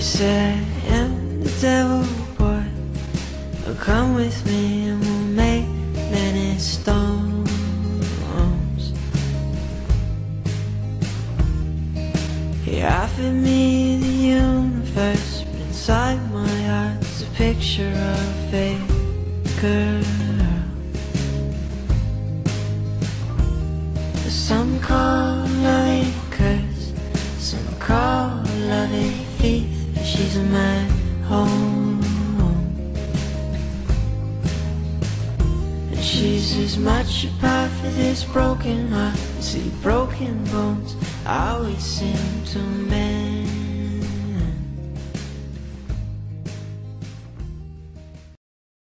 said, I'm the devil, boy. Oh, come with me and we'll make many stones. He offered me the universe, but inside my heart's a picture of a girl. Some call love a curse, some call love a she's my home. And she's as much a part for this broken heart as the broken bones I always seem to mend.